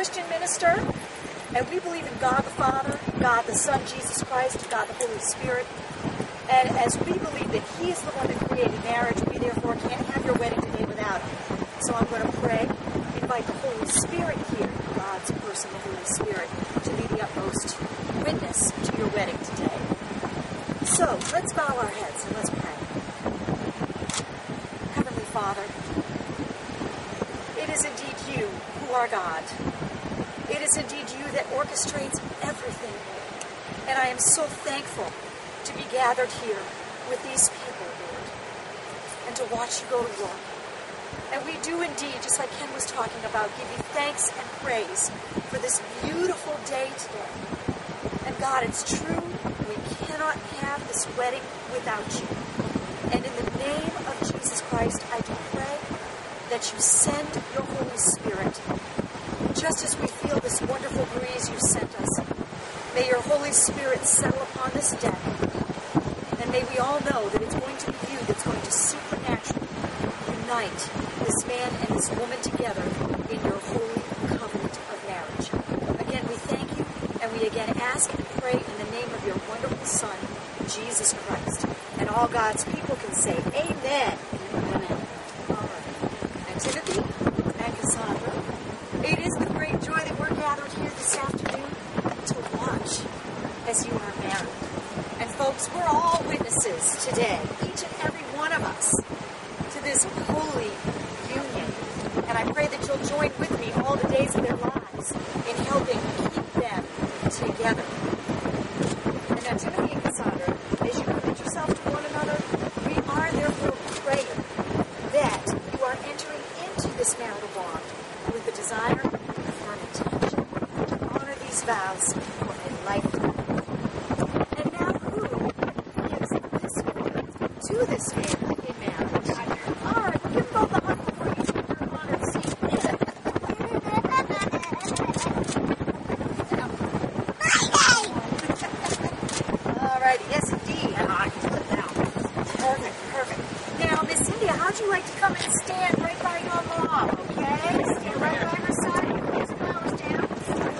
Christian minister, and we believe in God the Father, God the Son, Jesus Christ, God the Holy Spirit. And as we believe that He is the one that created marriage, we therefore can't have your wedding today without Him. So I'm going to pray, invite the Holy Spirit here, God's person, the Holy Spirit, to be the utmost witness to your wedding today. So let's bow our heads and let's pray. Heavenly Father, it is indeed you who are God. It is indeed you that orchestrates everything. And I am so thankful to be gathered here with these people, Lord, and to watch you go to work. And we do indeed, just like Ken was talking about, give you thanks and praise for this beautiful day today. And God, it's true, we cannot have this wedding without you. And in the name of Jesus Christ, I do pray that you send your Holy Spirit, just as we feel this wonderful breeze you sent us. May your Holy Spirit settle upon this day. And may we all know that it's going to be you that's going to supernaturally unite this man and this woman together in your holy covenant of marriage. Again, we thank you and we again ask and pray in the name of your wonderful Son, Jesus Christ. And all God's people can say, Amen. Amen. All right. And Timothy and Cassondra, it is with great joy that we're gathered here this afternoon to watch as you are married. Folks, we're all witnesses today, each and every one of us, to this holy union. And I pray that you'll join with me all the days of their lives in helping keep them together. And now, Timothy and Cassondra, as you commit yourself to one another, we are therefore praying that you are entering into this marital bond with the desire and firm intention to honor these vows for a lifetime. And now, who gives this gift to this family in marriage? All right, give them both a hug before you take your honored seat. All right, yes, indeed. Perfect, perfect. Now, Miss India, how'd you like to come and stand right by your mom, okay? Stand right by her side. Put those flowers down.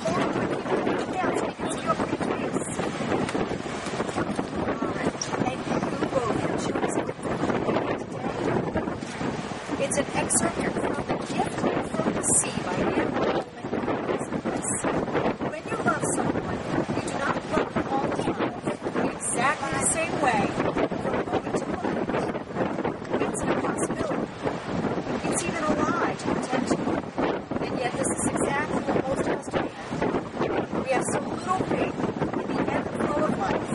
Hold them quick. Keep them down so we can see your pretty face. All right. And you both have chosen today. It's an excerpt from The Gift from the Sea by Anne Goldman. When you love someone, you do not love them all the time in exactly the same way from moment to moment. It's an impossibility. It's even a lie to pretend to. And yet, this is exactly what most of us demand. We have so little faith in the ebb and flow of life,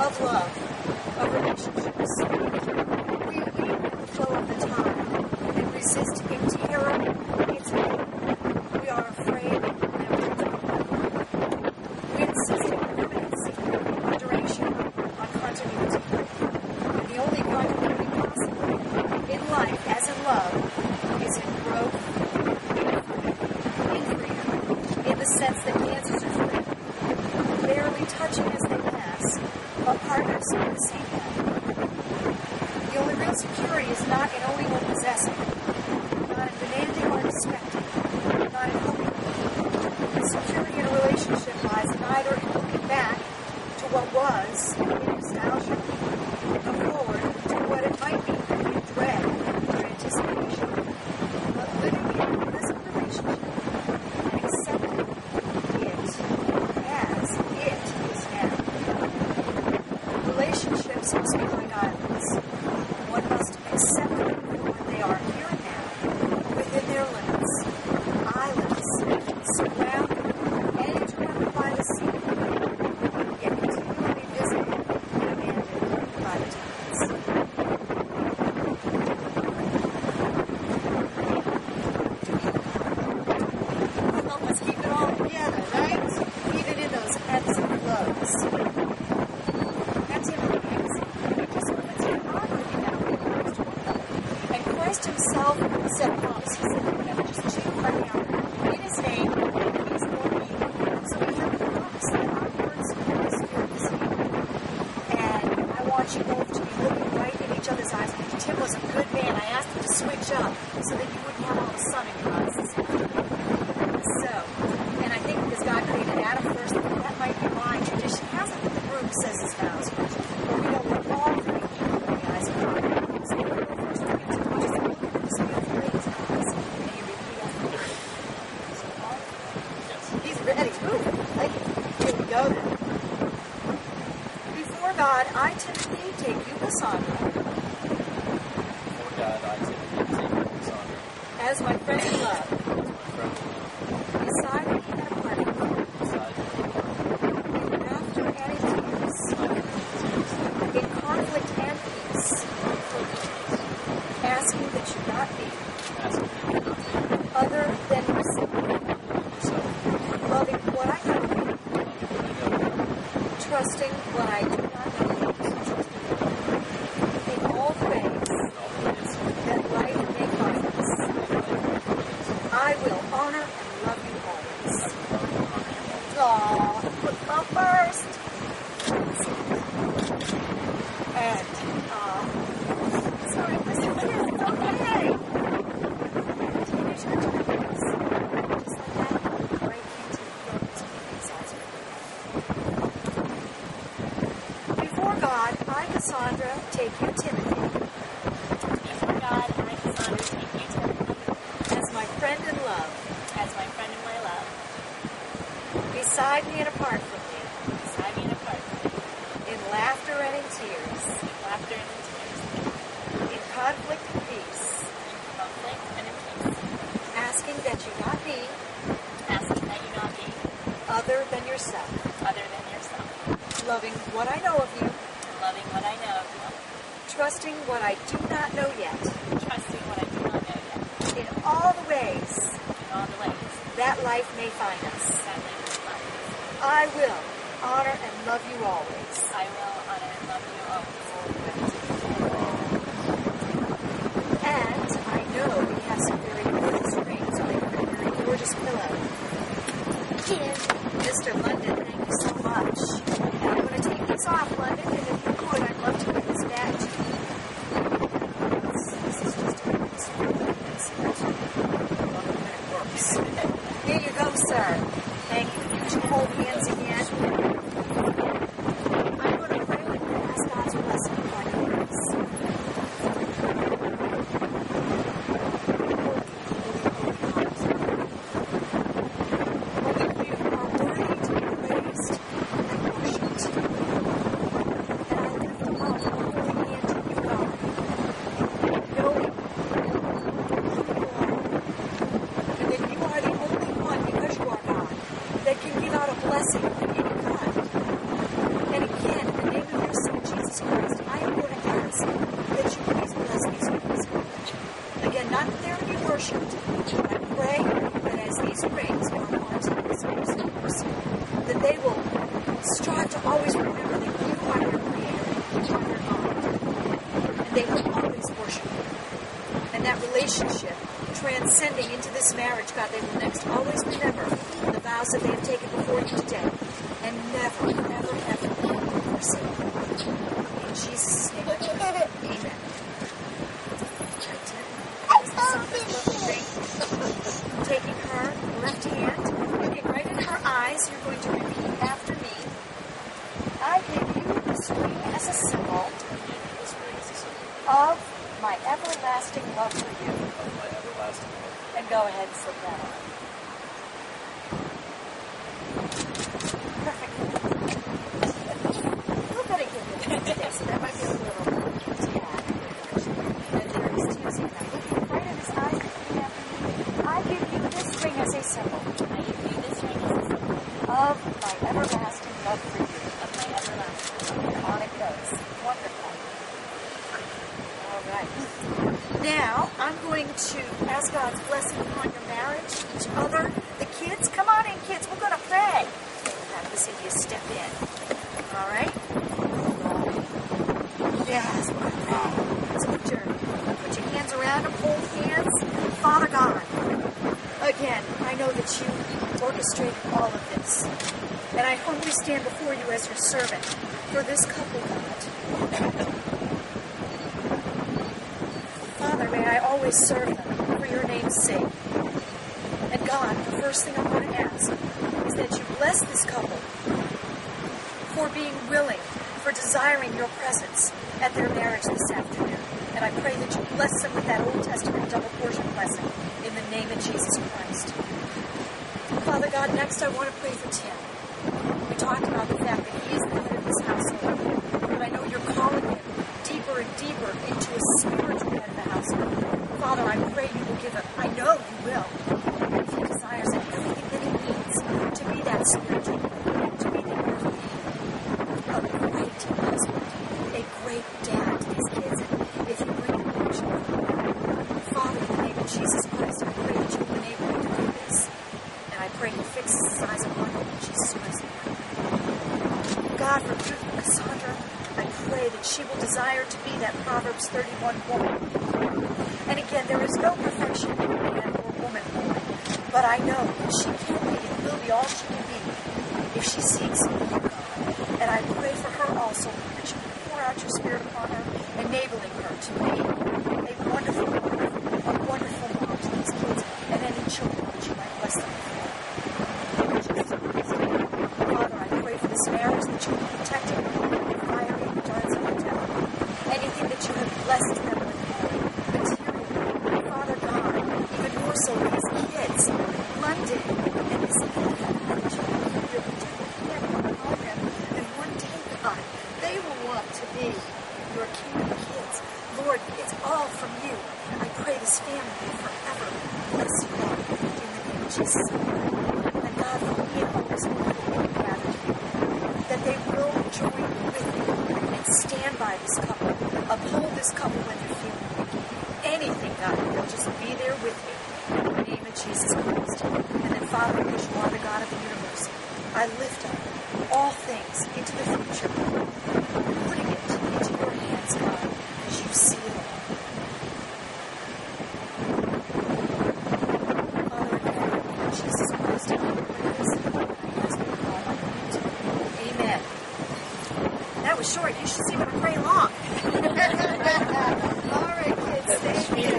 of love, of relationships. We lean with the flow of the tide and resist in terror its. We are afraid we insist on permanency, on duration, on continuity. And the only continuity possible in life, as in love, is in growth, in freedom, in the sense that dances are free, barely touching as they pass, but partners in the same bed. The only real security is not in owning or possessing, not in demanding or expecting, not in hoping. The security in a relationship lies neither in looking 12 set promises that we have just two right now. In his name, he's going to be. So we have a promise that our words of the Spirit this evening. And I want you both to be looking right in each other's eyes. Tim was a good man. I asked him to switch up so that you wouldn't have all the sun in your eyes this evening. So, and I think because God created Adam first, that might be why tradition has it that the group says his vows first. But we know we're all going to keep in the eyes of God. So you go first, and you just look at this beautiful lady's eyes, and you repeat after me. So, all Yes. He's ready. Ooh, like it. Here we go then. Before God, I, Timothy, take you, Cassondra, Before God, I Timothy take you, Cassondra, as my friend in love, as my friend in love, beside me and apart from me, beside me in laughter and in tears, in conflict and peace, asking that you not be asking that you not be other than yourself, yourself, loving what I know, loving what I know, trusting what I do not know, in all the ways in all the ways that life may find us. that life may find us. I will honor and love you always. I will love and honor you always. Aw, put up first. And, uh, sorry, this is okay. Teenage dreams. Just like that, right into your inside. Before God, I, Cassondra, take you, Timothy, Before God, I, Cassondra, take you, Timothy, as my friend in love, as my friend and my love, beside me and apart from me, beside me and apart from me, in laughter and in tears, in laughter and in tears, in conflict and peace, in conflict and in peace, asking that you not be asking that you not be other than yourself, other than yourself, loving what I know of you, loving what I know of you, trusting what I do not know yet, trusting what I do not know yet, in all the ways in all the ways that life may find us. that life is mine. I will honor and love you always. I will honor and love you always. And I know we have some very gorgeous rings on a very gorgeous pillow. And Mr. London, thank you so much. Now I'm going to take these off, London, and if you could, I'd love to give this back to you. This is just a nice it works. Here you go, sir. Thank you. Hold hands again. I'm going to pray with you and ask God's blessing upon your lives. blessing of any kind. And again, in the name of your Son, Jesus Christ, I am going to ask that you please bless these rings. Again, not that they're to be worshipped, but I pray that as these rings are marked in this fingers, that they will strive to always remember that you are your creator and you are your God. And they will always worship you. And that relationship transcending into this marriage, God, they will next always remember the vows that they have taken before you today and never, ever, ever forsake. In Jesus' name, amen. Taking her left hand, looking right in her eyes, you're going to repeat after me. I give you this ring as a symbol of my everlasting love for you. Everlasting. And go ahead and slip that on. Perfect. A little bit of giggling today, so that might be a little tad. And there is teasing now. Looking right in his eyes, repeating after me. I give you this ring as a symbol I give you this ring as a symbol of my everlasting love for you. of my everlasting love. And on it goes. Wonderful. All right. Now, I'm going to ask God's blessing upon your marriage, each other, the kids. Come on in, kids. We're going to pray. Have to see you step in. All right? Yes, we're going. So put your, put your hands around them, hold hands. Father God, again, I know that you orchestrated all of this. And I humbly stand before you as your servant for this couple, God. Father, may I always serve them for your name's sake. And God, the first thing I want to ask is that you bless this couple for being willing, for desiring your presence at their marriage this afternoon. And I pray that you bless them with that Old Testament double portion blessing in the name of Jesus Christ. Father God, next I want to pray for Tim. We talked about the fact that he is the head of this household, but I know you're calling him deeper and deeper into a spiritual head of the household. Father, I pray you will give him, I know you will, if he desires it, everything that he needs to be that spiritual, to be that earthly a great husband, a great dad to these kids, if you bring him to Father, in the name of Jesus Christ, I pray that you will enable him to do this. And I pray you fix his eyes Jesus God, for beautiful Cassondra, I pray that she will desire to be that Proverbs 31 woman. And again, there is no perfection in man or woman, but I know that she can be and will be all she can be if she seeks you, God. And I pray for her also that you pour out your spirit upon her, enabling her to be a wonderful mother, a wonderful mom to these kids and any children that you might bless them with. Father, I pray for this marriage that you have protected it from the fiery darts of the devil. Anything that you have blessed them with, materially. Father God, even more so these kids, London, and this and children, your protective hand upon them. And one day, God, they will want to be your kingdom kids. Lord, it's all from you. I pray this family forever bless you, Lord, in the name of Jesus. And God, for me and all this people gathered here, that they will join with you and stand by this uphold this couple when they're feeling weak. Anything, God, they'll just be there with you in the name of Jesus Christ. And then, Father, because you are the God of the universe, I lift up all things into the future, putting it into your hands, God, as you see it all. Father, in Jesus Christ, I pray this, and I ask you, God, I pray to Amen. That was short. You should see when I pray long. All right, kids, thank you.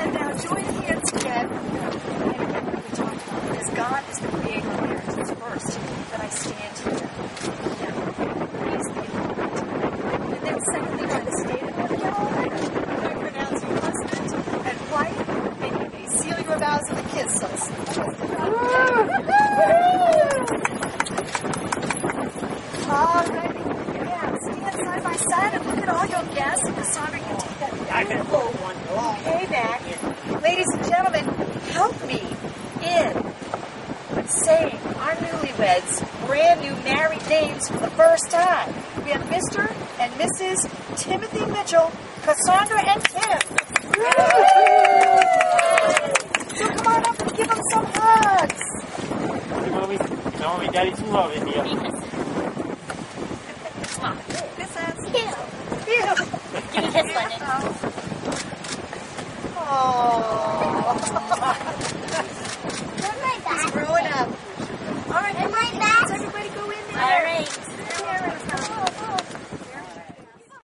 And now join hands again. And again, what we talked about, because God is the creator of marriage. It's first that I stand here. Yeah. He's the authority. And then secondly, by the state of the calendar, I pronounce you husband and wife, and you may seal your vows in the kiss Alrighty. Yeah, stand side by side and look at all your guests. And Cassondra, you take that beautiful bouquet back. Ladies and gentlemen, help me in saying our newlyweds brand new married names for the first time. We have Mr. and Mrs. Timothy Mitchell, Cassondra and